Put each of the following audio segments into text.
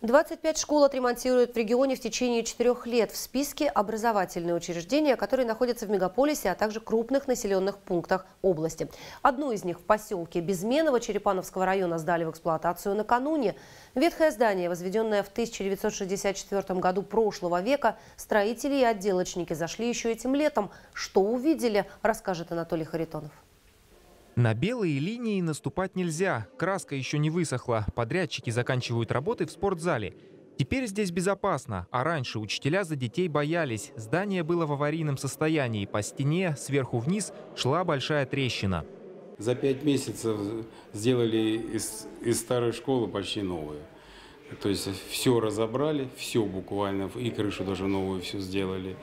25 школ отремонтируют в регионе в течение четырех лет. В списке образовательные учреждения, которые находятся в мегаполисе, а также крупных населенных пунктах области. Одну из них в поселке Безменово Черепановского района сдали в эксплуатацию накануне. Ветхое здание, возведенное в 1964 году прошлого века, строители и отделочники зашли еще этим летом. Что увидели, расскажет Анатолий Харитонов. На белые линии наступать нельзя, краска еще не высохла, подрядчики заканчивают работы в спортзале. Теперь здесь безопасно, а раньше учителя за детей боялись. Здание было в аварийном состоянии, по стене сверху вниз шла большая трещина. За пять месяцев сделали из, из старой школы почти новую. То есть все разобрали, все буквально, и крышу даже новую все сделали.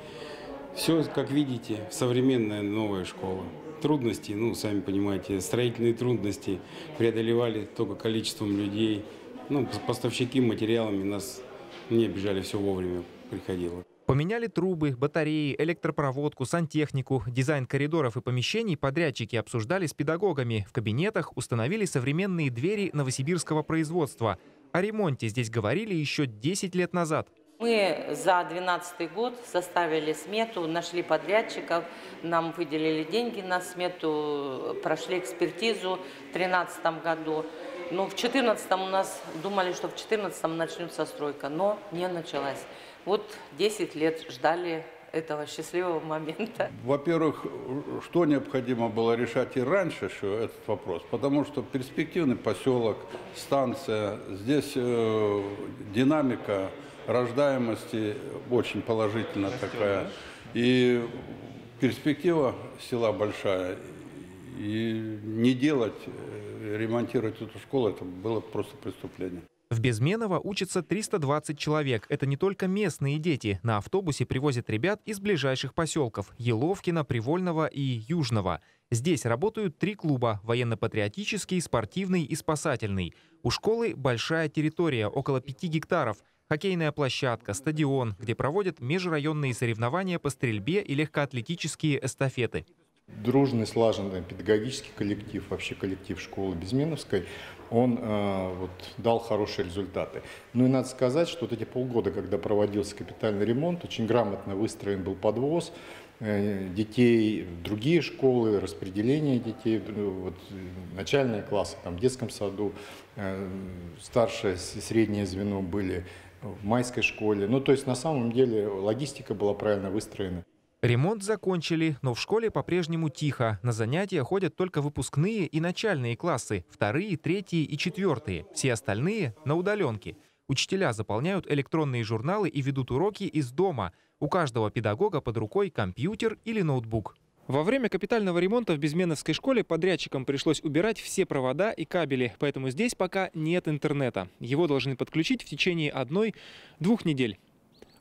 Все, как видите, современная новая школа трудности, ну, сами понимаете, строительные трудности преодолевали только количеством людей. Ну, поставщики материалами нас не обижали, все вовремя приходило. Поменяли трубы, батареи, электропроводку, сантехнику, дизайн коридоров и помещений подрядчики обсуждали с педагогами. В кабинетах установили современные двери новосибирского производства. О ремонте здесь говорили еще 10 лет назад. Мы за 2012 год составили смету, нашли подрядчиков, нам выделили деньги на смету, прошли экспертизу в 2013 году. Но ну, в 2014 у нас думали, что в 2014 начнется стройка, но не началась. Вот 10 лет ждали этого счастливого момента. Во-первых, что необходимо было решать и раньше еще этот вопрос, потому что перспективный поселок, станция, здесь э, динамика рождаемости очень положительно такая. И перспектива села большая. И не делать, э, ремонтировать эту школу, это было просто преступление. В Безменово учатся 320 человек. Это не только местные дети. На автобусе привозят ребят из ближайших поселков – Еловкина, Привольного и Южного. Здесь работают три клуба – военно-патриотический, спортивный и спасательный. У школы большая территория – около 5 гектаров – хоккейная площадка, стадион, где проводят межрайонные соревнования по стрельбе и легкоатлетические эстафеты. Дружный, слаженный педагогический коллектив, вообще коллектив школы Безменовской, он э, вот, дал хорошие результаты. Ну и надо сказать, что вот эти полгода, когда проводился капитальный ремонт, очень грамотно выстроен был подвоз э, детей в другие школы, распределение детей, вот, начальные классы там, в детском саду, э, старшее и среднее звено были в майской школе. Ну, то есть на самом деле логистика была правильно выстроена. Ремонт закончили, но в школе по-прежнему тихо. На занятия ходят только выпускные и начальные классы, вторые, третьи и четвертые. Все остальные – на удаленке. Учителя заполняют электронные журналы и ведут уроки из дома. У каждого педагога под рукой компьютер или ноутбук. Во время капитального ремонта в Безменовской школе подрядчикам пришлось убирать все провода и кабели, поэтому здесь пока нет интернета. Его должны подключить в течение одной-двух недель.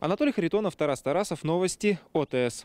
Анатолий Харитонов, Тарас Тарасов, Новости, ОТС.